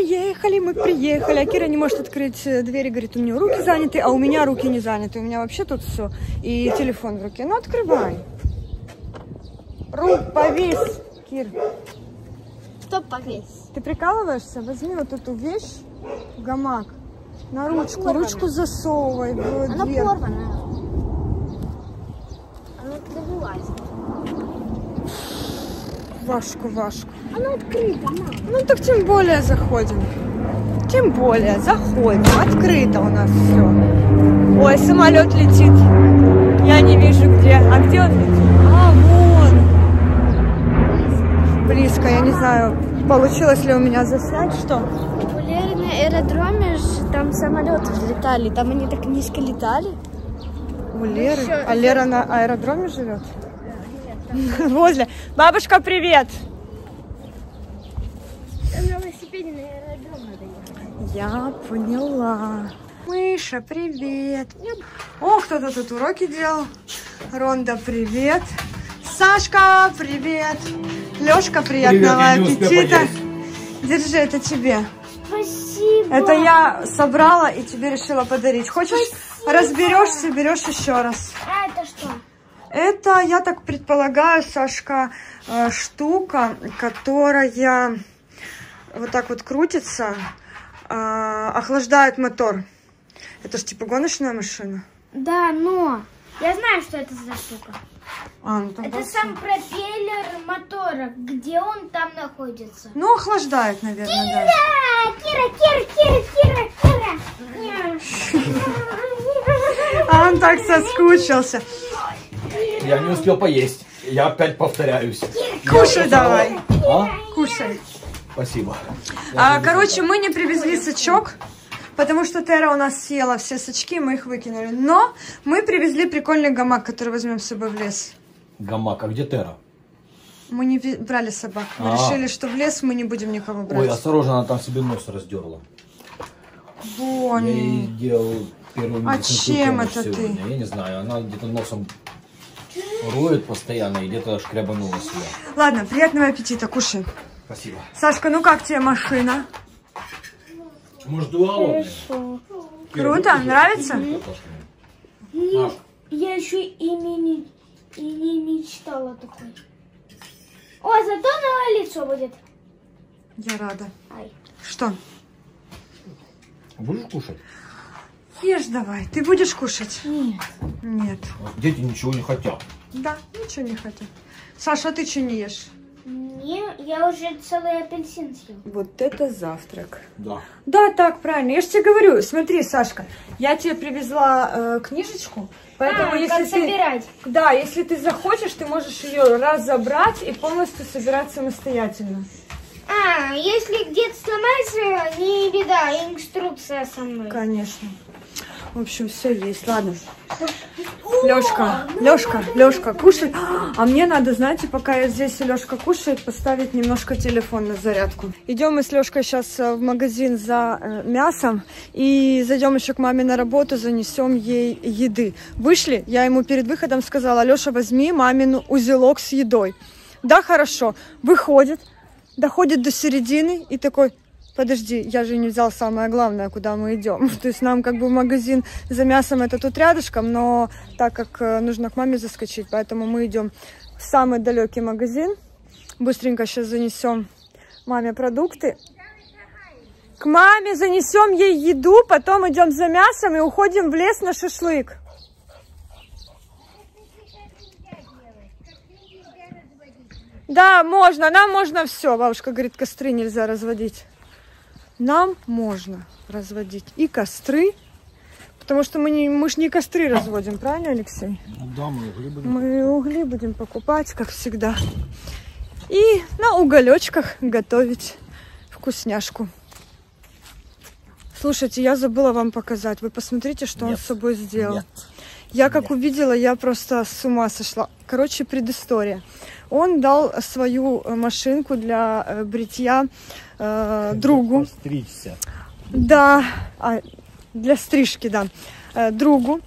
приехали, мы приехали. А Кира не может открыть э, двери, говорит, у нее руки заняты, а у меня руки не заняты. У меня вообще тут все. И телефон в руке. Ну, открывай. Рук повесь, Кир. Кто повесь? Ты прикалываешься? Возьми вот эту вещь, гамак, на ручку. порвана. Ручку засовывай в Она дверь. порвана. Она вылазит. Вашку, Вашку. Она открыта, мама. Ну так тем более заходим. Тем более заходим. Открыто у нас все. Ой, самолет летит. Я не вижу где. А где он летит? А, вон. Близко, я не знаю, получилось ли у меня заснять, что. Леры на аэродроме там самолеты взлетали. Там они так низко летали. У Леры. А Лера на аэродроме живет? Возле. Бабушка, привет! Велосипеде на аэродром надо ехать. Я поняла. Мыша, привет. О, кто-то тут уроки делал. Ронда, привет. Сашка, привет. Лешка, приятного Привет, аппетита. Держи, это тебе. Спасибо. Это я собрала и тебе решила подарить. Хочешь, разберешься, берешь еще раз. А это что? Это, я так предполагаю, Сашка, э, штука, которая вот так вот крутится, э, охлаждает мотор. Это ж типа гоночная машина. Да, но я знаю, что это за штука. А, ну, там Это просто- сам пропеллер мотора. Где он там находится? Ну, охлаждает, наверное, даже. Да, Кира, Кира, Кира, Кира, Кира. А он так соскучился. Я не успел поесть. Я опять повторяюсь. Кушай давай, А? кушай. Спасибо. А, короче, мы не привезли сачок, потому что Тера у нас съела все сачки, мы их выкинули. Но мы привезли прикольный гамак, который возьмем с собой в лес. Гамак, а где Тера? Мы не брали собак. Мы А. решили, что в лес мы не будем никого брать. Ой, осторожно, она там себе нос раздерла. Я ей Бонни. делал первую А чем это ты? сегодня. Я не знаю, она где-то носом роет постоянно и где-то шкрябанула себя. Ладно, приятного аппетита, кушай. Спасибо. Сашка, ну как тебе машина? Может, голодная? Круто, нравится? Нет, я еще и не, и не мечтала такой. О, зато новое лицо будет. Я рада. Ай. Что? Будешь кушать? Ешь давай. Ты будешь кушать? Нет. Нет. Дети ничего не хотят. Да, ничего не хотят. Саша, а ты что не ешь? Не, я уже целый апельсин съел. Вот это завтрак. Да. Да, так, правильно. Я же тебе говорю, смотри, Сашка, я тебе привезла э, книжечку, поэтому а, если как ты... собирать? Да, если ты захочешь, ты можешь ее разобрать и полностью собирать самостоятельно. А, если где-то сломается, не беда, инструкция со мной. Конечно. В общем, все есть. Ладно. Лешка, Лешка, Лешка, кушай. А мне надо, знаете, пока я здесь и Лешка кушает, поставить немножко телефон на зарядку. Идем мы с Лешкой сейчас в магазин за э, мясом и зайдем еще к маме на работу, занесем ей еды. Вышли, я ему перед выходом сказала, Леша, возьми мамину узелок с едой. Да, хорошо. Выходит, доходит до середины и такой, подожди, я же не взял самое главное, куда мы идем. То есть нам как бы магазин за мясом это тут рядышком, но так как э, нужно к маме заскочить, поэтому мы идем в самый далекий магазин. Быстренько сейчас занесем маме продукты. К маме занесем ей еду, потом идем за мясом и уходим в лес на шашлык. Да, можно, нам можно все. Бабушка говорит, костры нельзя разводить. Нам можно разводить и костры, потому что мы, не, мы ж не костры разводим, правильно, Алексей? Да, мы угли будем. Мы угли будем покупать, как всегда. И на уголечках готовить вкусняшку. Слушайте, я забыла вам показать. Вы посмотрите, что он Нет. с собой сделал. Нет. Я как увидела, я просто с ума сошла. Короче, предыстория. Он дал свою э, машинку для э, бритья э, другу. Стричься. Да, а, для стрижки, да, э, другу.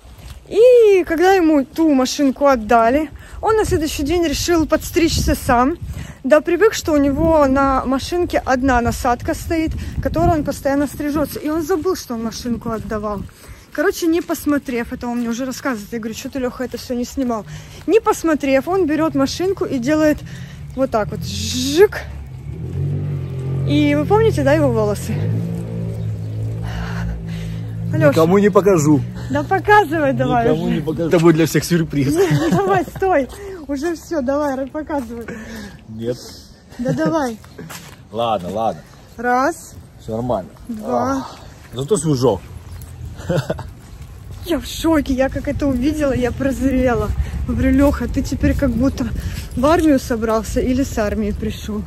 И когда ему ту машинку отдали, он на следующий день решил подстричься сам. да привык, что у него на машинке одна насадка стоит, которой он постоянно стрижется. И он забыл, что он машинку отдавал. Короче, не посмотрев, это он мне уже рассказывает, я говорю, что ты, Леха, это все не снимал. Не посмотрев, он берет машинку и делает вот так вот, жик. И вы помните, да, его волосы? Алёша, Никому не покажу. да показывай давай Никому уже. не покажу. Это будет для всех сюрприз. Давай, стой. Уже все, давай, показывай. Нет. Да давай. Ладно, ладно. Раз, Все нормально. два. Зато свежо. Я в шоке, я как это увидела, я прозрела. Говорю, Леха, ты теперь как будто в армию собрался или с армии пришел,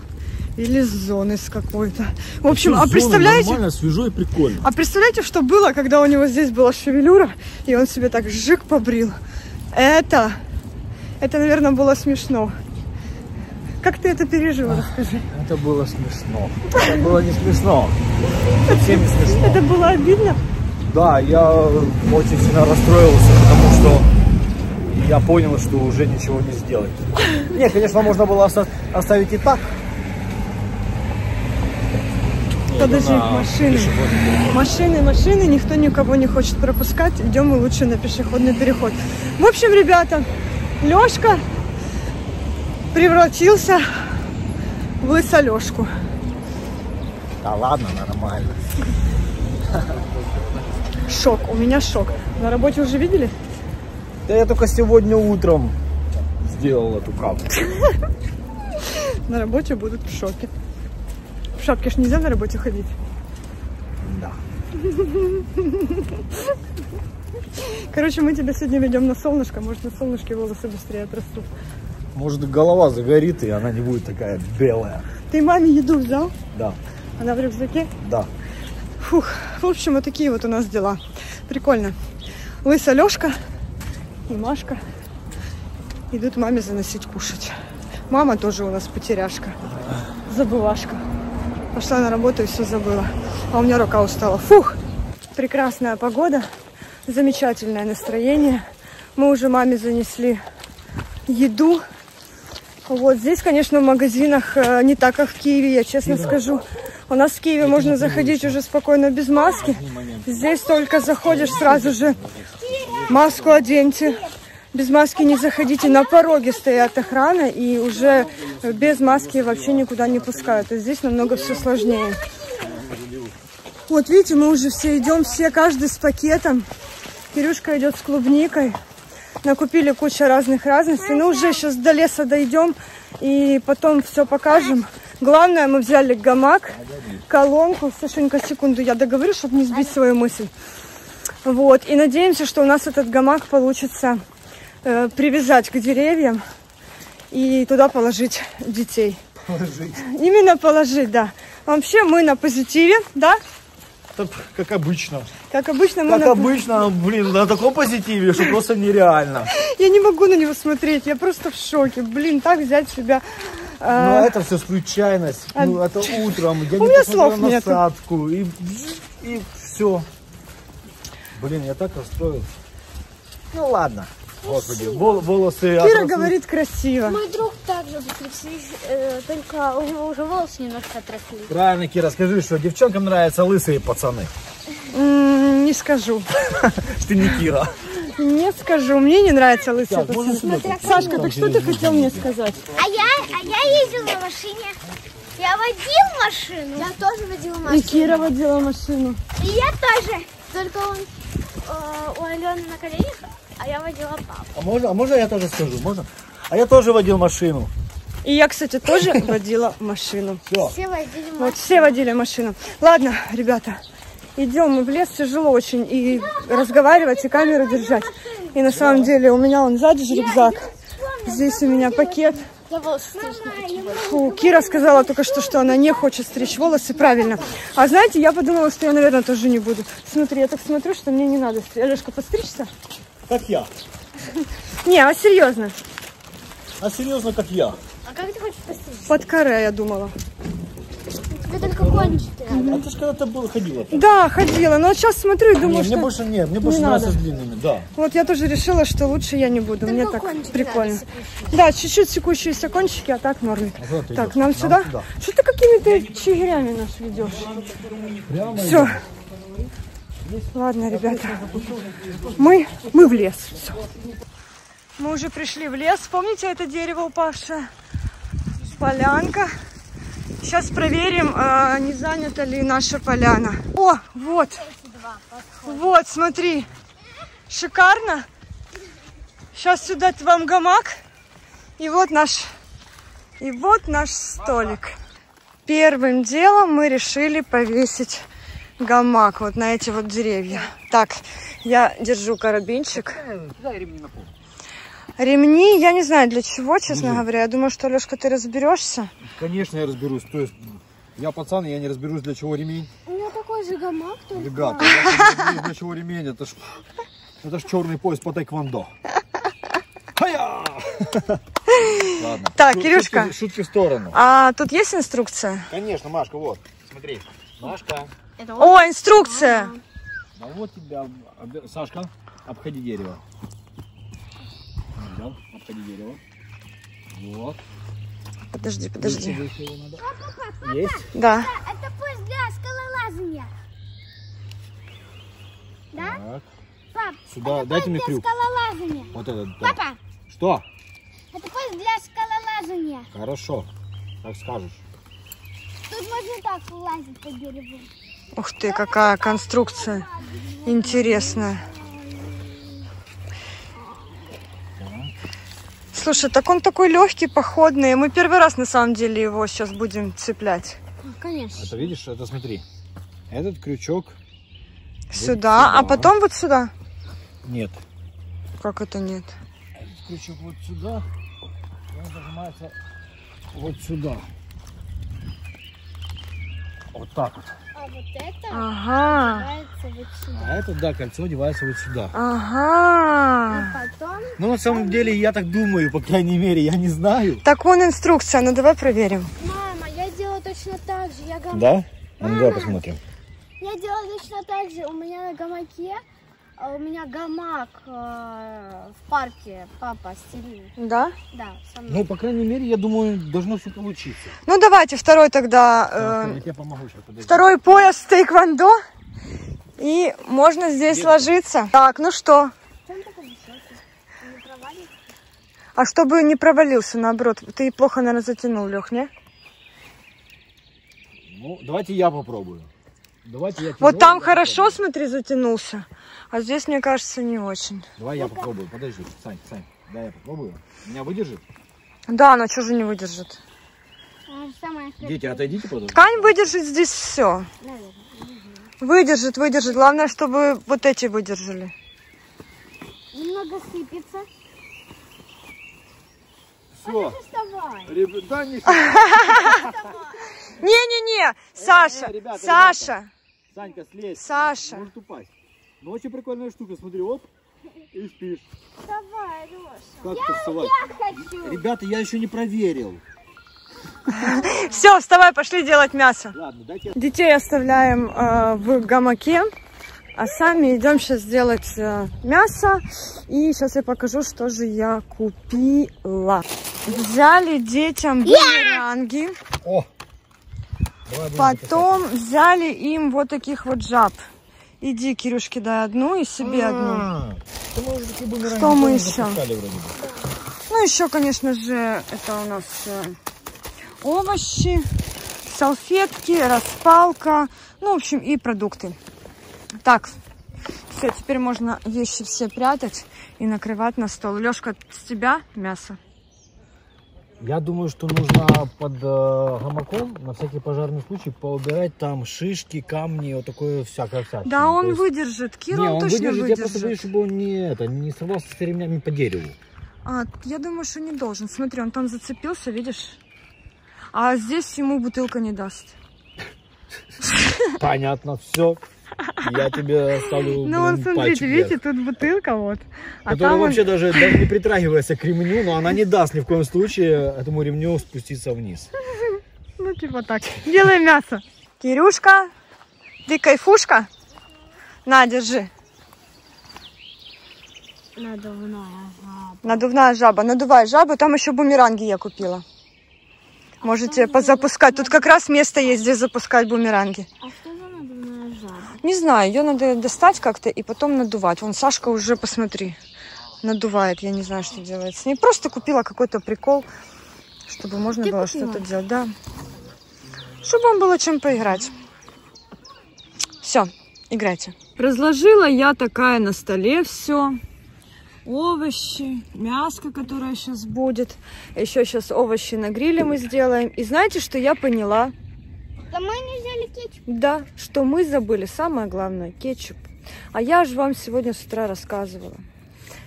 или с зоны с какой-то. В общем, а Зона представляете, Нормально, свежо и прикольно. а представляете, что было, когда у него здесь была шевелюра, и он себе так жик побрил? Это, это, наверное, было смешно. Как ты это пережил, расскажи. Это было смешно. Это было не смешно. Совсем не смешно. Это было обидно? Да, я очень сильно расстроился, потому что я понял, что уже ничего не сделать. Не, конечно, можно было оста- оставить и так. Подожди, на машины. Машины, машины, никто никого не хочет пропускать. Идем мы лучше на пешеходный переход. В общем, ребята, Лешка превратился в лысолешку. Да ладно, нормально. Шок, у меня шок. На работе уже видели? Да я только сегодня утром сделал эту капу. На работе будут в шоке. В шапке ж нельзя на работе ходить. Да. Короче, мы тебя сегодня ведем на солнышко. Может, на солнышке волосы быстрее отрастут. Может голова загорит и она не будет такая белая. Ты маме еду взял? Да, Она в рюкзаке? да. Фух, в общем, вот такие вот у нас дела. Прикольно. Лыса Лешка и Машка идут маме заносить кушать. Мама тоже у нас потеряшка, забывашка. Пошла на работу и все забыла. А у меня рука устала. Фух! Прекрасная погода, замечательное настроение. Мы уже маме занесли еду. Вот здесь, конечно, в магазинах э, не так, как в Киеве, я честно скажу. У нас в Киеве можно заходить уже спокойно без маски. Здесь только заходишь сразу же маску оденьте. Без маски не заходите. На пороге стоят охрана и уже без маски вообще никуда не пускают. А здесь намного все сложнее. Вот видите, мы уже все идем, все, каждый с пакетом. Кирюшка идет с клубникой. Накупили кучу разных разностей. Ну, уже сейчас до леса дойдем и потом все покажем. Главное, мы взяли гамак, колонку. Сашенька, секунду, я договорю, чтобы не сбить свою мысль. Вот, и надеемся, что у нас этот гамак получится э, привязать к деревьям и туда положить детей. Именно положить, да. Вообще мы на позитиве, да? Так, как обычно. Как обычно мы Как на... обычно, блин, на таком позитиве, что просто нереально. Я не могу на него смотреть, я просто в шоке. Блин, так взять себя... Ну, э, это все случайность. Ну, это утром. Я У не меня слов нету. насадку. И, и все. Блин, я так расстроился. Ну, ладно. Господи, вол- волосы... Кира отросли. говорит красиво. Мой друг также потрясли, э, только у него уже волосы немножко отросли. Правильно, Кира, скажи, что девчонкам нравятся лысые пацаны. Не скажу. Ты не Кира. Не скажу. Мне не нравится лысый Так, пацан. можно сюда? Сашка, так что ты хотел мне сказать? А я, а я ездил на машине. Я водил машину. Я тоже водила И Кира водила машину. И я тоже. Только он э, у Алены на коленях, а я водила папу. А можно, а можно я тоже скажу? Можно? А я тоже водил машину. И я, кстати, тоже водила машину. Все. Все водили Вот все водили машину. Ладно, ребята, идем мы в лес, тяжело очень и разговаривать, и камеру держать. И на самом деле у меня он сзади же рюкзак. Здесь у меня пакет. Фу, Кира сказала только что, что она не хочет стричь волосы, правильно. А знаете, я подумала, что я, наверное, тоже не буду. Смотри, я так смотрю, что мне не надо стричь. Алешка, постричься? Как я. Не, а серьезно. А серьезно, как я. А как ты хочешь постричь? Под каре, я думала. только кончики. А ты же когда-то был, ходила так. Да, ходила, но вот сейчас смотрю и Не, думаю, мне что... больше нет, мне больше не нравится надо. с длинными, да. Вот я тоже решила, что лучше я не буду. Мне так прикольно. Да, чуть-чуть секущиеся кончики, а так норм. А ты Так, идешь? нам сюда? сюда. Что ты какими-то чигирями нас ведешь? Прямо Все. Ладно, ребята. Мы, мы в лес. Всё. Мы уже пришли в лес. Помните это дерево упавшее? Полянка. Сейчас проверим, а, не занята ли наша поляна. О, вот. Вот, смотри. Шикарно. Сейчас сюда вам гамак. И вот наш, и вот наш столик. Первым делом мы решили повесить гамак вот на эти вот деревья. Так, я держу карабинчик. Ремни на пол. Ремни, я не знаю для чего, честно говоря. Я думаю, что, Лешка, ты разберешься. Конечно, я разберусь. То есть, я пацан, и я не разберусь, для чего ремень. У меня такой же гамак, только... Ребята, я для чего ремень. Это ж, это ж черный пояс по тайквондо. Хая! Ладно. Так, Шу- Кирюшка. Шутки, шутки в сторону. А тут есть инструкция? Конечно, Машка, вот. Смотри. Машка. О, инструкция! А вот тебя. Сашка, обходи дерево. Взял, обходи дерево. Вот. Подожди, подожди. Выше его надо. Есть? Да. Это пусть для скалолазания. Да? Так. Пап, Сюда, это дайте мне для крюк. скалолазания. Вот этот. да. Папа, Что? это поезд для скалолазания. Хорошо. Как скажешь. Тут можно так лазить по дереву. Ух ты, какая конструкция интересная. Слушай, так он такой легкий, походный. Мы первый раз на самом деле его сейчас будем цеплять. Конечно. Это видишь, это смотри. Этот крючок. Сюда, а сюда. потом вот сюда. Нет. Как это нет? Этот крючок вот сюда. И он зажимается вот сюда. Вот так вот. А вот это Ага, нравится вот сюда. А этот, да, кольцо одевается вот сюда. ага. Потом Ну, на самом деле, я так думаю, по крайней мере, я не знаю. Так вон инструкция, ну давай проверим. Мама, я делала точно так же. Я, гам... Да? А ну давай посмотрим. я делала точно так же. У меня на гамаке, а у меня гамак э, в парке папа стелил. Да? Да, со мной. Ну, по крайней мере, я думаю, должно все получиться. Ну давайте второй тогда. э, я тебе помогу сейчас, подожди. второй пояс тейквондо. И можно здесь ложиться. Так, ну что? А чтобы не провалился, наоборот. Ты плохо, наверное, затянул, Лех, не? Ну, давайте я попробую. Давайте я Вот там хорошо, попробую. смотри, затянулся. А здесь, мне кажется, не очень. Давай я попробую. Подожди, Сань, Сань, дай я попробую. Меня выдержит? Да, она что же не выдержит? А, Дети, отойдите, подожди. Ткань выдержит здесь все. Выдержит, выдержит. Главное, чтобы вот эти выдержали. Немного сыпется. Все. Вставай. Ребята, не Не-не-не, Саша, э, ребята, Саша, Санька, слезь. Саша. Может упасть. Ну, очень прикольная штука. Смотри, оп, и спишь. Вставай, Леша. Как вставать? Я хочу. Ребята, я еще не проверил. Все, вставай, пошли делать мясо. Ладно, дайте Детей оставляем э, в гамаке, а сами идем сейчас делать э, мясо. И сейчас я покажу, что же я купила. Взяли детям бумеранги, О! Потом взяли им вот таких вот жаб. Иди, Кирюшке, дай одну и себе одну. А, бумеранги Что мы еще? Ну, еще, конечно же, это у нас э, овощи, салфетки, распалка, ну, в общем, и продукты. Так, все, теперь можно вещи все прятать и накрывать на стол. Лешка, с тебя мясо. Я думаю, что нужно под э, гамаком на всякий пожарный случай поубирать там шишки, камни, вот такое всякое всякое. Да, он выдержит. Кира Не, он он точно выдержит, я просто боюсь, выдержит. чтобы он не, это, не сорвался с ремнями по дереву. А, я думаю, что не должен. Смотри, он там зацепился, видишь? А здесь ему бутылка не даст. Понятно, все. Я тебе ставлю Ну, он, блин, смотрите, пальчик видите, вверх. тут бутылка вот. А Которая там он- вообще даже, даже не притрагивается к ремню, но она не даст ни в коем случае этому ремню спуститься вниз. Ну типа так. Делай мясо. Кирюшка, ты кайфушка? На, держи. Надувная жаба. Надувная жаба. Надувай жабу. Там еще бумеранги я купила. Можете позапускать. Тут как раз место есть, где запускать бумеранги. А что? Не знаю, ее надо достать как-то и потом надувать. Вон Сашка уже, посмотри, надувает. Я не знаю, что делает с ней. Просто купила какой-то прикол, чтобы можно Ты было что-то делать. Да. Чтобы вам было чем поиграть. Все, играйте. Разложила я такая на столе все. Овощи, мяско, которое сейчас будет. Еще сейчас овощи на гриле мы сделаем. И знаете, что я поняла? Да мы не взяли кетчуп. Да, что мы забыли самое главное – кетчуп. А я же вам сегодня с утра рассказывала.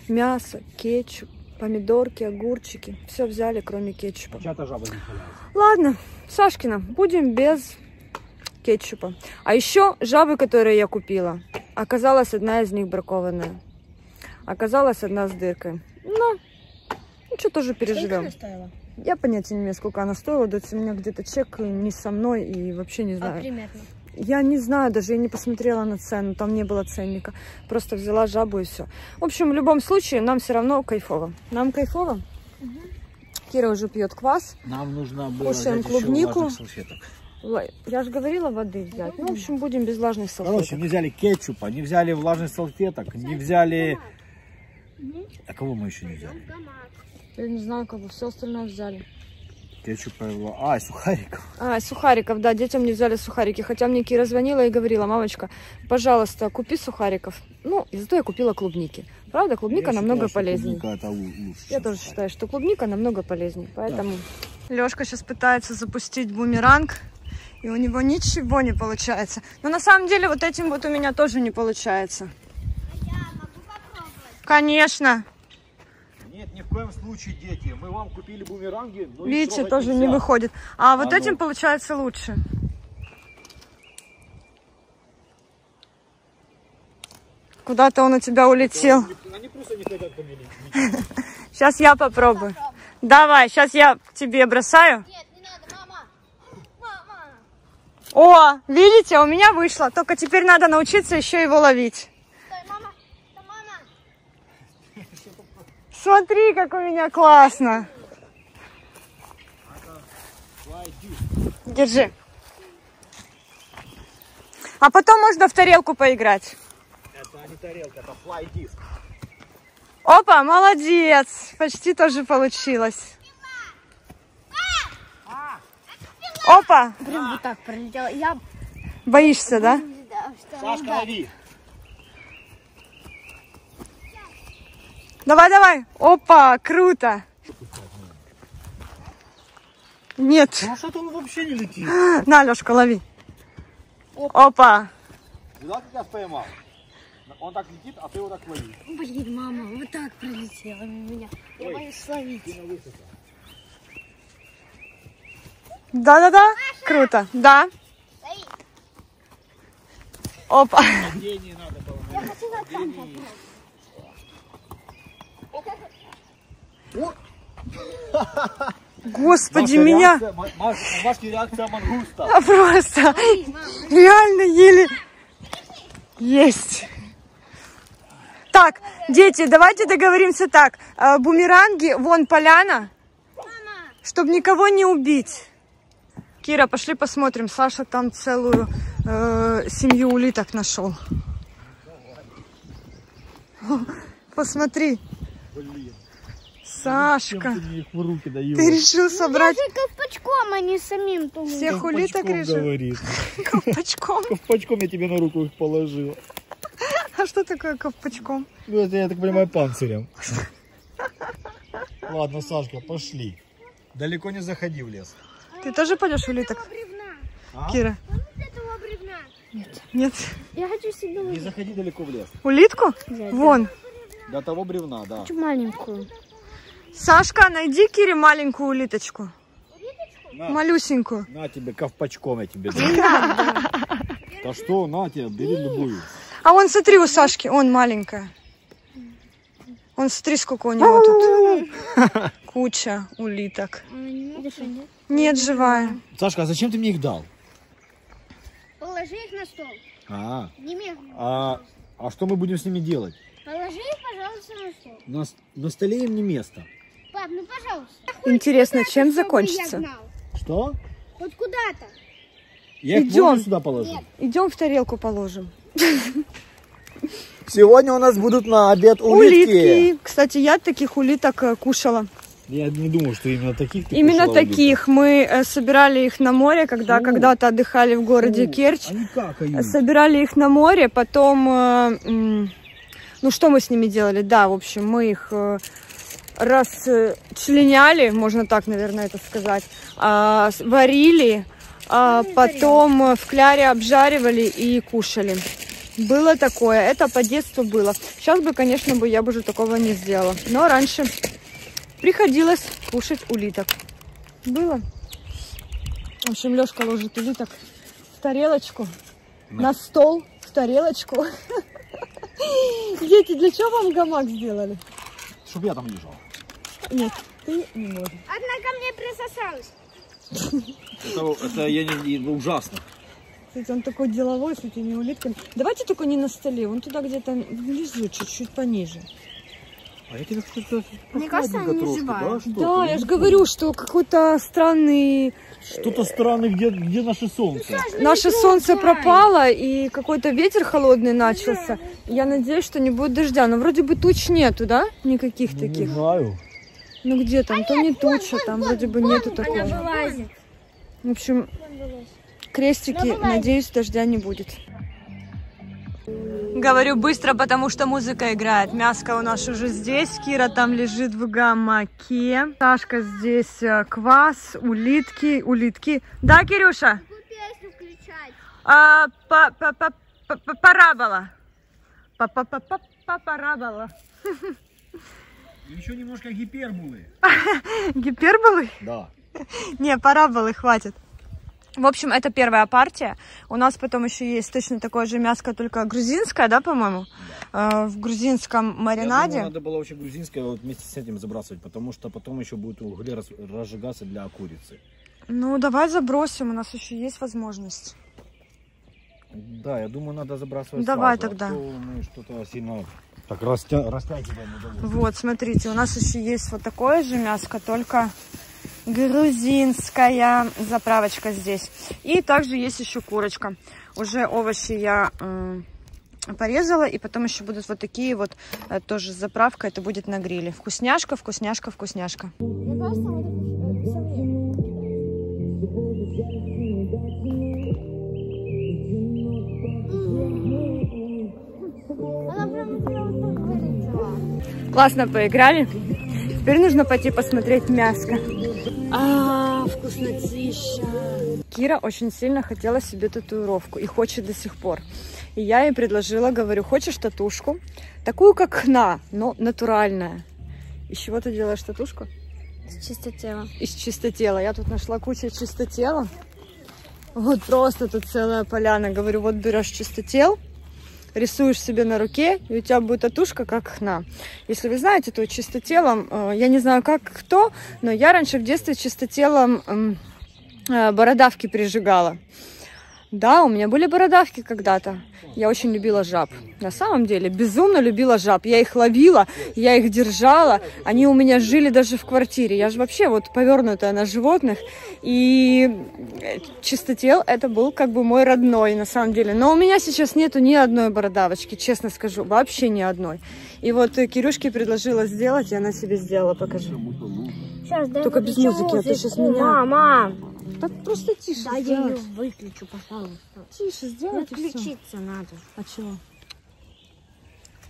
Мясо, кетчуп, помидорки, огурчики. Все взяли, кроме кетчупа. Чья-то жаба не появляется. Ладно, Сашкина, будем без кетчупа. А еще жабы, которые я купила, оказалась одна из них бракованная. Оказалась одна с дыркой. Ну, ничего, тоже переживем. Я понятия не имею, сколько она стоила. Да у меня где-то чек не со мной и вообще не знаю. примерно. Я не знаю, даже я не посмотрела на цену, там не было ценника. Просто взяла жабу и все. В общем, в любом случае, нам все равно кайфово. Нам кайфово. Кира уже пьет квас. Нам нужно было Кушаем клубнику. Я же говорила воды взять. Ну, в общем, будем без влажных салфеток. Короче, не взяли кетчупа, не взяли влажных салфеток, не взяли... А кого мы еще не взяли? Я не знаю, кого. Все остальное взяли. Кетчупа, его- а, сухариков. А, сухариков, да, детям не взяли сухарики. Хотя мне Кира звонила и говорила, мамочка, пожалуйста, купи сухариков. Ну, и зато я купила клубники. Правда, клубника Я намного считаю, полезнее. клубника это лу- лучше, Я тоже сухарик. считаю, что клубника намного полезнее. Поэтому Лешка сейчас пытается запустить бумеранг, и у него ничего не получается. Но на самом деле вот этим вот у меня тоже не получается. Конечно. Нет, ни в коем случае, дети. Мы вам купили бумеранги, но Видите, тоже не нельзя. выходит. А вот А этим ну. получается лучше. Куда-то он у тебя улетел. Они просто не хотят помелить. Сейчас я попробую. Давай, сейчас я тебе бросаю. Нет, не надо, мама. Мама. О, видите, у меня вышло. Только теперь надо научиться еще его ловить. Стой, мама. Да, мама. Смотри, как у меня классно. Держи. А потом можно в тарелку поиграть. Это не тарелка, это флай-диск. Опа, молодец. Почти тоже получилось. Опа, Прям вот так пролетела. Я... боишься, да? Сашка, лови. Давай, давай. Опа, круто. Нет. Ну что-то он вообще не летит. На, Лешка, лови. Опа. Куда ты сейчас поймал? Он так летит, а ты его так ловишь. Блин, мама, вот так пролетела мимо меня. Я боюсь словить. Да-да-да. Круто. Да. Опа. Надо было. Я хочу на там Господи, Маша, меня реакция- Ма- Маш- Машки реакция мангуста. просто реально еле есть. Так, дети, давайте договоримся так. Э, Бумеранги, вон поляна, чтобы никого не убить. Кира, пошли посмотрим. Саша там целую э, семью улиток нашел. Посмотри. Сашка, их в руки даю. ты решил собрать Я же ковпачком, а не самим тумом. всех улиток решил? говорит. Ковпачком. Ковпачком я тебе на руку их положил. А что такое ковпачком? Ну, это, я так понимаю, панцирем. Ладно, Сашка, пошли. Далеко не заходи в лес. Ты тоже пойдешь улиток. А? Кира? Бревна. Нет? Я хочу себе Не заходи далеко в лес. Улитку? Вон. До того бревна, да. Хочу маленькую. Сашка, найди Кире маленькую улиточку. На. Малюсенькую. На тебе ковпачком я тебе даю. Да что, на тебе, бери любую. А вон, смотри, у Сашки, он маленькая. Он, смотри, сколько у него тут. Куча улиток. Что, нет? Нет, живая. Сашка, а зачем ты мне их дал? Положи их на стол. А, а, а что мы будем с ними делать? Положи их, пожалуйста, на стол. На, на столе им не место. Пап, ну пожалуйста. Интересно, чем закончится? Что? Вот куда-то. Я Идем. сюда положу? Идем в тарелку положим. Сегодня у нас будут на обед улитки. Улитки. Кстати, я таких улиток э, кушала. Я не думал, что именно таких ты Именно кушала улиток. таких. Мы э, собирали их на море, когда когда-то отдыхали в городе О, Керчь. Они какают. Собирали их на море, потом, э, ну что мы с ними делали? Да, в общем, мы их э, расчленяли, можно так, наверное, это сказать, а, варили, а потом э, в кляре обжаривали и кушали. Было такое, это по детству было. Сейчас бы, конечно, бы я бы уже такого не сделала. Но раньше приходилось кушать улиток. Было. В общем, Лешка ложит улиток в тарелочку, на стол, в тарелочку. Дети, для чего вам гамак сделали? Чтоб я там лежал. Нет, ты не можешь. Одна ко мне присосалась. Это, это я не, не- ужасно. Кстати, он такой деловой с этими улитками. Давайте только не на столе, он туда где-то внизу, чуть-чуть пониже. А я тебе что-то Мне кажется, они трошки, живают. да? Что Да, я же говорю, что какой-то странный... Что-то странное, где, где наше солнце? Наше солнце пропало, и какой-то ветер холодный начался. Я надеюсь, что не будет дождя. Но вроде бы туч нету, да? Никаких Ну, Не таких. знаю. Ну где там? То не туча, там вроде бы нету Она такого. вылазит. В общем, крестики, надеюсь, дождя не будет. Говорю быстро, потому что музыка играет. Мяско у нас уже здесь, Кира там лежит в гамаке. Сашка здесь э, квас, улитки, улитки. Да, Кирюша? А, па, па, па, па, па- парабола. Па, па, па, па, па, парабола. Еще немножко гипербулы. Гиперболы? Да. Не, параболы хватит. В общем, это первая партия. У нас потом еще есть точно такое же мяско, только грузинское, да, по-моему? Э, В грузинском Я маринаде. думаю, надо было вообще грузинское вот вместе с этим забрасывать, потому что потом еще будут угли раз- разжигаться для курицы. Ну, давай забросим, у нас еще есть возможность. Да, я думаю, надо забрасывать Давай сразу, тогда. А то мы что-то сильно так растя... растягиваем. Вот, смотрите, у нас еще есть вот такое же мяско, только грузинская заправочка здесь. И также есть еще курочка. Уже овощи я м, порезала, и потом еще будут вот такие вот э, тоже с заправкой. Это будет на гриле. Вкусняшка, вкусняшка, вкусняшка. Мне кажется, мы так. Классно поиграли. Теперь нужно пойти посмотреть мяско. А, вкуснотища. Кира очень сильно хотела себе татуировку и хочет до сих пор. И я ей предложила, говорю, хочешь татушку? Такую, как хна, но натуральная. Из чего ты делаешь татушку? Чистотела. Из чистотела. Я тут нашла кучу чистотела. Вот просто тут целая поляна. Говорю, вот берешь чистотел, рисуешь себе на руке, и у тебя будет татушка как хна. Если вы знаете, то чистотелом, э, я не знаю как кто, но я раньше в детстве чистотелом э, бородавки прижигала. Да, у меня были бородавки когда-то. Я очень любила жаб. На самом деле, безумно любила жаб. Я их ловила, я их держала. Они у меня жили даже в квартире. Я же вообще вот повернутая на животных. И э, чистотел это был как бы мой родной на самом деле. Но у меня сейчас нету ни одной бородавочки, честно скажу. Вообще ни одной. И вот э, Кирюшке предложила сделать, и она себе сделала, покажи. Сейчас, Только без выключу музыки, а то музыку. щас меня- Мама, Так просто тише да я ее выключу, пожалуйста. Тише сделай, и всё. Отключиться надо. А чего?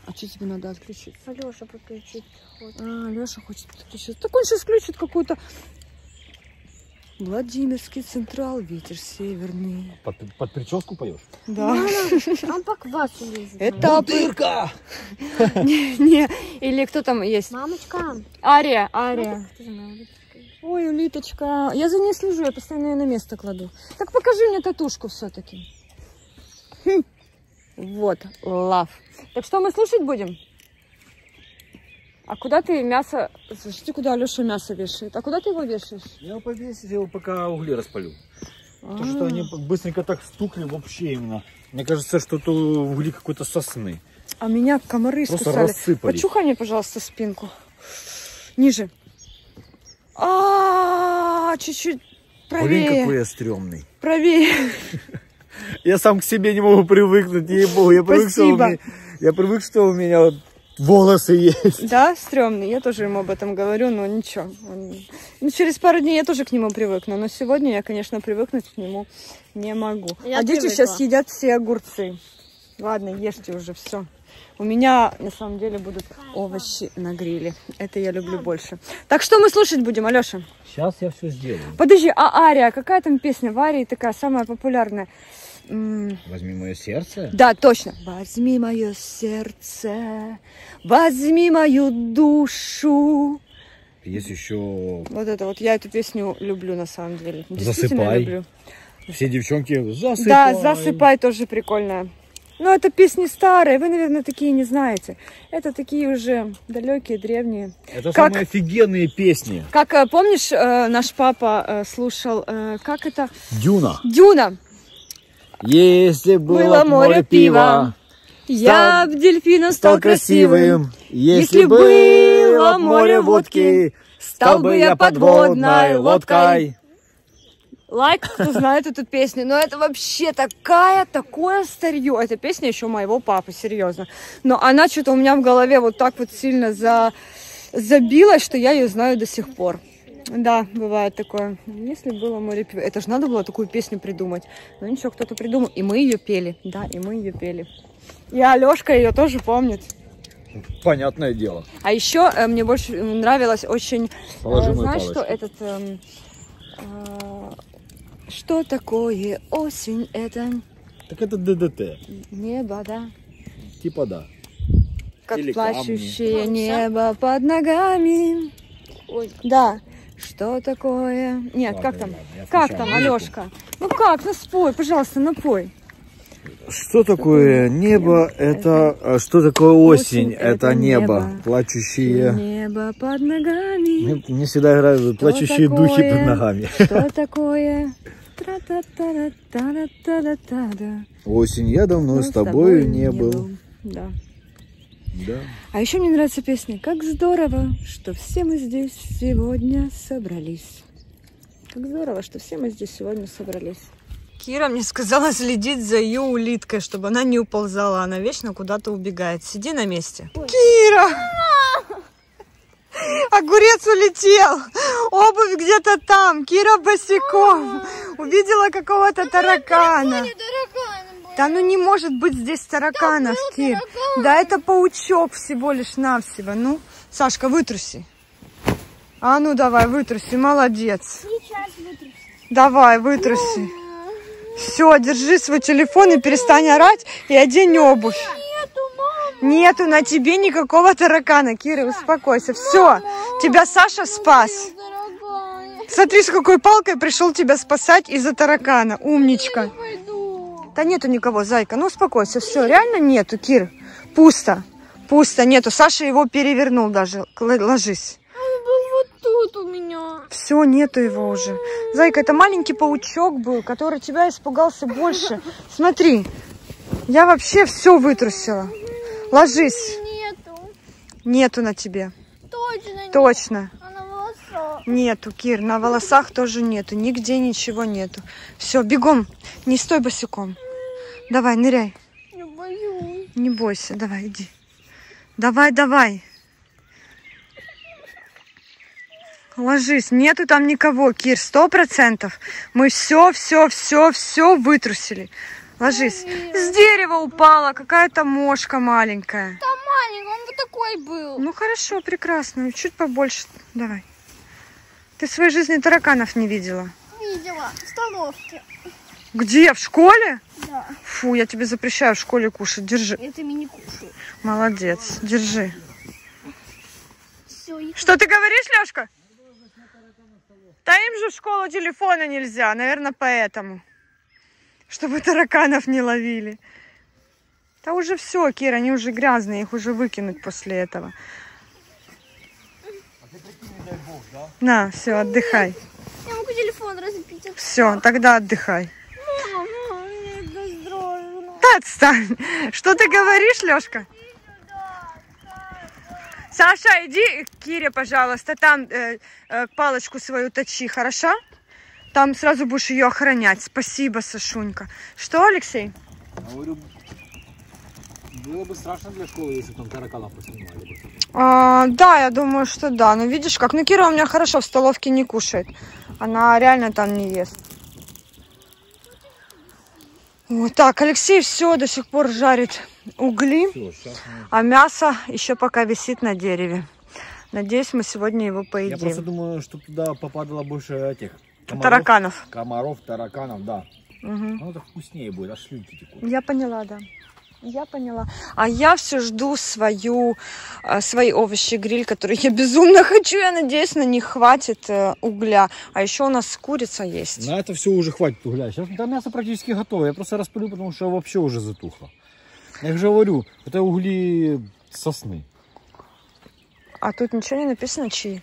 А что тебе надо отключить? Алеша подключить хочет. А, Леша хочет подключиться. Так он сейчас включит какую-то... Владимирский централ, ветер северный. Под, под прическу поешь? Да. Он по квасу лезет. Это... Дырка! Не, не. Или кто там есть? Мамочка, Ария, Ария. же моя Ой, улиточка. Я за ней слежу, я постоянно ее на место кладу. Так покажи мне татушку все-таки. Вот, лав. Так что мы слушать будем? А куда ты мясо... Слушай, ты куда Алеша мясо вешает? А куда ты его вешаешь? Я его повесить, я его пока угли распалю. То, А. что они быстренько так стукли вообще именно. Мне кажется, что это угли какой-то сосны. А меня комары Просто искусали. рассыпались. Почухай мне, пожалуйста, спинку. Ниже. А, чуть-чуть Блин, правее. какой я стрёмный. Правее. Я сам к себе не могу привыкнуть, ей-богу. Я привык, что у меня, я привык, что у меня вот волосы есть. Да, стрёмный. Я тоже ему об этом говорю, но ничего. Он- Ну, через пару дней я тоже к нему привыкну. Но сегодня я, конечно, привыкнуть к нему не могу. Я а дети привыкла. сейчас едят все огурцы. Ладно, ешьте уже все. У меня на самом деле будут овощи на гриле. Это я люблю больше. Так что мы слушать будем, Алеша? Сейчас я все сделаю. Подожди, а Ария, какая там песня? В Арии такая самая популярная. Возьми мое сердце. Да, точно. Возьми мое сердце, возьми мою душу. Есть еще Вот это вот, я эту песню люблю на самом деле. Действительно Засыпай. люблю. все девчонки засыпай. Да, засыпай тоже прикольная. Но это песни старые, вы, наверное, такие не знаете. Это такие уже далекие, древние. Это Как- самые офигенные песни. Как э, помнишь, э, наш папа э, слушал, как это? Дюна. Дюна. Если было, Было море пива, Я б дельфина стал красивым. Если было море водки, стал бы я подводной лодкой. Лайк, кто знает эту песню. Но это вообще такая, такое старье. Эта песня еще моего папы, серьезно. Но она что-то у меня в голове вот так вот сильно за... забилась, что я ее знаю до сих пор. Да, бывает такое. Если было море пива. Это же надо было такую песню придумать. Но ничего, кто-то придумал. И мы ее пели. Да, и мы ее пели. И Алешка ее тоже помнит. Понятное дело. А еще э, мне больше нравилось очень... э, Положи мою знаешь, что палочку. этот... эм, э, что такое осень? Это Так это ДДТ. небо, да? Типа да. Как Или плачущее камни. небо под ногами. Ой. Да. Что такое? Нет, Ладно, как там? ладно, Как там. Алешка? Ну как? Ну спой, пожалуйста, напой. Что такое небо? Это а что такое осень? Осень это Это небо. небо. Плачущие. Небо под ногами. Мне, мне всегда играют плачущие такое? духи под ногами. Что такое? Осень, я давно Ну, с тобою не был. Да. Да. А еще мне нравится песня «Как здорово, что все мы здесь сегодня собрались». Как здорово, что все мы здесь сегодня собрались. Кира мне сказала следить за ее улиткой, чтобы она не уползала. Она вечно куда-то убегает. Сиди на месте. Кира! Огурец улетел. Обувь где-то там. Кира босиком. Увидела какого-то таракана. Да ну не может быть здесь тараканов, Кир. Да это паучок всего лишь навсего. Ну, Сашка, вытруси. А ну давай, вытруси, молодец. Сейчас вытру. Давай, вытруси. Все, держи свой телефон и перестань орать и одень обувь. Нету, на тебе никакого таракана, Кира, успокойся. Все, тебя Саша спас. Смотри, с какой палкой пришел тебя спасать из-за таракана. Умничка. Да нету никого, зайка. Ну успокойся. Все, реально нету, Кир. Пусто. Пусто, нету. Саша его перевернул даже. Ложись. Тут у меня. Все, нету его уже. Зайка, это маленький паучок был, который тебя испугался больше. Смотри, я вообще все вытрусила. Ложись. Нету. Нету на тебе. Точно нет. Точно. А на волосах. Нету, Кир, на волосах тоже нету. Нигде ничего нету. Все, бегом. Не стой босиком. Давай, ныряй. Я боюсь. Не бойся, давай, иди. Давай, давай. Ложись, нету там никого, Кир, сто процентов. Мы все, все, все, все вытрусили. Ложись. С дерева упала какая-то мошка маленькая. Там маленький, он вот такой был. Ну хорошо, прекрасно. Чуть побольше. Давай. Ты в своей жизни тараканов не видела. Видела в столовке. Где? В школе? Да. Фу, я тебе запрещаю в школе кушать. Держи. Это не кушаю. Молодец. Держи. Все, Что ты говоришь, Лешка? Да им же в школу телефона нельзя, наверное, поэтому. Чтобы тараканов не ловили. Да уже все, Кира, они уже грязные, их уже выкинуть после этого. На, все, отдыхай. Я могу телефон разбить. Все, тогда отдыхай. Мама, мне это страшно. Да отстань. Что ты говоришь, Лешка? Саша, иди к Кире, пожалуйста, там э, э, палочку свою точи, хорошо? Там сразу будешь ее охранять. Спасибо, Сашунька. Что, Алексей? Говорю, было бы страшно для школы, если бы там тараканов поснимали бы. А, да, я думаю, что да. Ну, видишь как? Ну, Кира у меня хорошо в столовке не кушает. Она реально там не ест. Вот так, Алексей все до сих пор жарит угли, Все, а мясо еще пока висит на дереве. Надеюсь, мы сегодня его Я просто поедим. думаю, что туда попадало больше этих... комаров. Тараканов. Комаров, тараканов, да. Мгм. Ну, это вкуснее будет, аж слюнки текут. Я поняла, да. Я поняла. А я все жду свою, э, свои овощи гриль, которые я безумно хочу. Я надеюсь, на них хватит э, угля. А еще у нас курица есть. На это все уже хватит угля. Сейчас там мясо практически готово. Я просто распылю, потому что вообще уже затухло. Я же говорю, это угли сосны. А тут ничего не написано, чьи.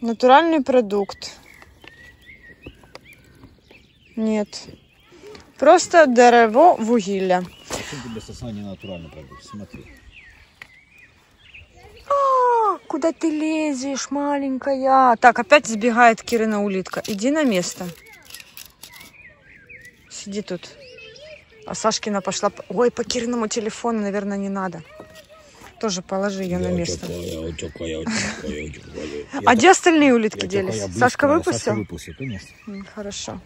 Натуральный продукт. Нет. Просто дерево вугілля. Зачем тебе сосна не натуральный продукт? Смотри. А, куда ты лезешь, маленькая? Так, опять сбегает Кирина улитка. Иди на место. Сиди тут. А Сашкина пошла... по- Ой, по Кириному телефону, наверное, не надо. Тоже положи ее на место. А где остальные улитки делись? Сашка выпустил? Выпустил, конечно. Хорошо.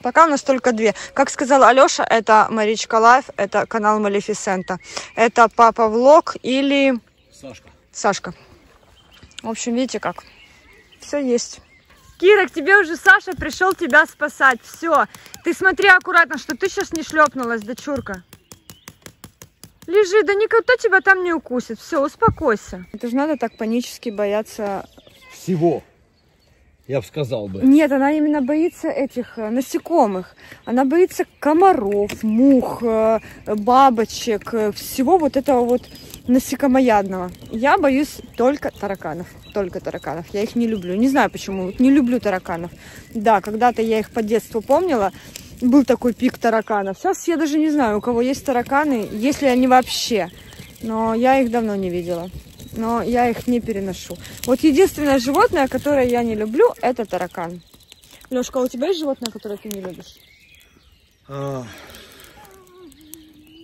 Пока у нас только две. Как сказал Алеша, это Маричка Life, это канал Малефисента. Это Папа Влог или Сашка. Сашка. В общем, видите как. Все есть. Кира, к тебе уже Саша пришел тебя спасать. Все. Ты смотри аккуратно, что ты сейчас не шлепнулась, дочурка. Лежи, да никто тебя там не укусит. Все, успокойся. Это же надо так панически бояться. Всего. Я бы сказал бы. Нет, она именно боится этих э, насекомых. Она боится комаров, мух, э, бабочек, э, всего вот этого вот насекомоядного. Я боюсь только тараканов. Только тараканов. Я их не люблю. Не знаю почему. Вот не люблю тараканов. Да, когда-то я их по детству помнила. Был такой пик тараканов. Сейчас я даже не знаю, у кого есть тараканы, есть ли они вообще. Но я их давно не видела. Но я их не переношу. Вот единственное животное, которое я не люблю, это таракан. Лешка, а у тебя есть животное, которое ты не любишь? А,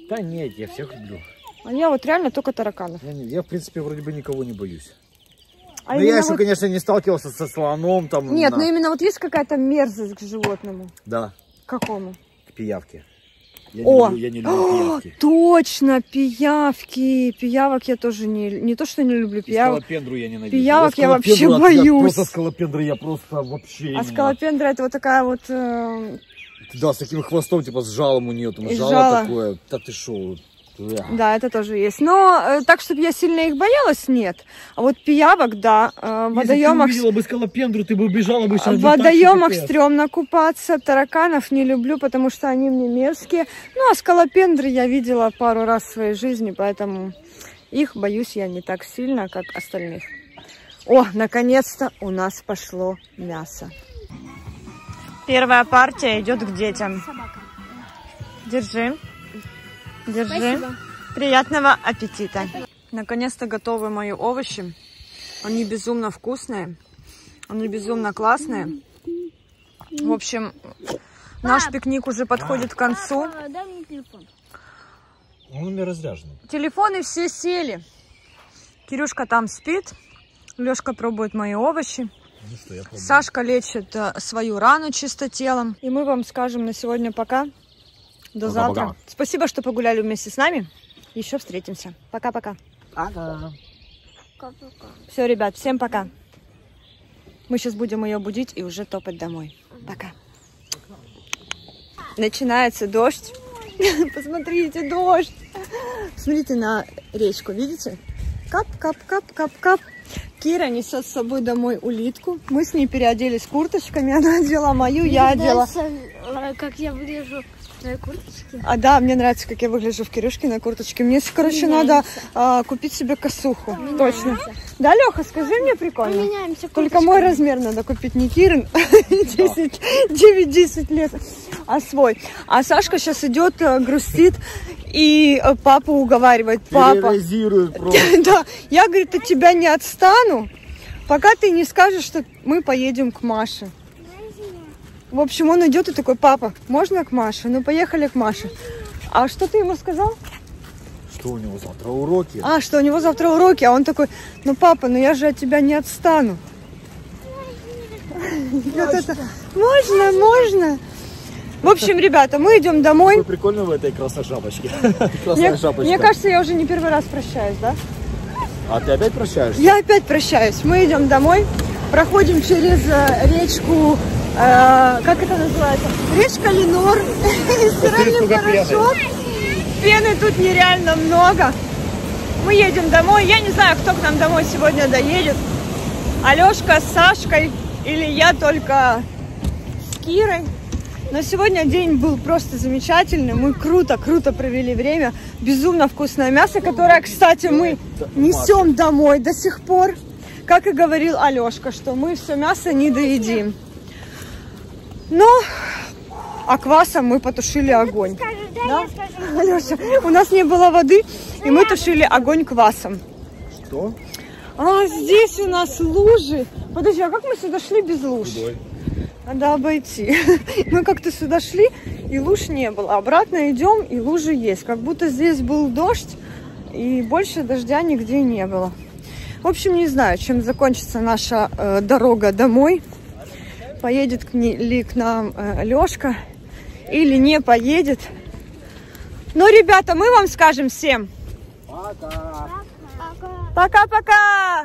Да нет, я всех люблю. А я вот реально только тараканов. Я, не- я, в принципе, вроде бы никого не боюсь. А ну, я еще, вот- конечно, не сталкивался со слоном там. Нет, на- но именно вот есть какая-то мерзость к животному. Да, К какому? к пиявке. Я О! не люблю, я не люблю О, пиявки. точно, пиявки. Пиявок я тоже не... Не то, что не люблю И пиявок. скалопендру я ненавижу. Пиявок я вообще от- боюсь. Просто скалопендры я просто вообще А скалопендра это вот такая вот... э. Да, с таким хвостом, типа с жалом у нее там И жало, жало. такое. Да ты шо? Да, это тоже есть. Но э, так, чтобы я сильно их боялась, нет. А вот пиявок, да. э, В водоемах... Если ты увидела бы скалопендру, ты бы убежала бы В сейчас. водоемах стрёмно купаться, тараканов не люблю, потому что они мне мерзкие. Ну, а скалопендры я видела пару раз в своей жизни, поэтому их боюсь я не так сильно, как остальных. О, наконец-то у нас пошло мясо. Первая партия идет к детям. Собака. Держи. Держи. Спасибо. Приятного аппетита. Наконец-то готовы мои овощи. Они безумно вкусные. Они безумно классные. В общем, наш пикник уже подходит к концу. Папа, дай мне телефон. Он у меня разряженный. Телефоны все сели. Кирюшка там спит. Лешка пробует мои овощи. Ну что. Сашка лечит э, свою рану чистотелом. И мы вам скажем на сегодня пока. До завтра. Спасибо, что погуляли вместе с нами. Еще встретимся. Пока-пока. Ага. Пока-пока. Все, ребят, всем пока. Мы сейчас будем ее будить и уже топать домой. Пока. Начинается дождь. Посмотрите, дождь. Смотрите на речку, видите? Кап, кап, кап, кап, кап. Кира несет с собой домой улитку. Мы с ней переоделись курточками. Она одела мою, я одела. А, как я выгляжу на курточке. А да, мне нравится, как я выгляжу в Кирюшкиной курточке. Мне, короче, Меняемся. надо а, купить себе косуху. Точно. Да, Леха, скажи мне прикольно. Поменяемся Только мой размер надо купить, не Кирин, 10, 9-10 лет, а свой. А Сашка сейчас идет, э, грустит и э, папу уговаривает. Папа, да, я, говорит, от тебя не отстану, пока ты не скажешь, что мы поедем к Маше. В общем, он идет и такой, папа, можно к Маше? Ну, поехали к Маше. А что ты ему сказал? Что у него завтра уроки? А, что у него завтра уроки, а он такой, ну, папа, ну я же от тебя не отстану. Вот это, можно, можно. В общем, ребята, мы идем домой. Какой прикольный в этой красной шапочке. Мне, Красная шапочка. мне кажется, я уже не первый раз прощаюсь, да? А ты опять прощаешься? Я опять прощаюсь. Мы идем домой, проходим через э, речку, э, как это называется? Речка Ленор, и стиральный порошок. Пены тут нереально много. Мы едем домой. Я не знаю, кто к нам домой сегодня доедет. Алешка с Сашкой или я только с Кирой. Но сегодня день был просто замечательный. Мы круто, круто провели время. Безумно вкусное мясо, которое, кстати, мы несем домой до сих пор. Как и говорил Алешка, что мы все мясо не доедим. Но а квасом мы потушили огонь. Скажешь, да. Алеша, у нас не было воды, и мы тушили огонь квасом. Что? А здесь у нас лужи. Подожди, а как мы сюда шли без луж? Надо обойти. Мы как-то сюда шли, и луж не было. Обратно идем, и лужи есть. Как будто здесь был дождь, и больше дождя нигде не было. В общем, не знаю, чем закончится наша э, дорога домой. Поедет к ни- ли к нам э, Лешка или не поедет. Но, ребята, мы вам скажем всем. Пока. пока-пока!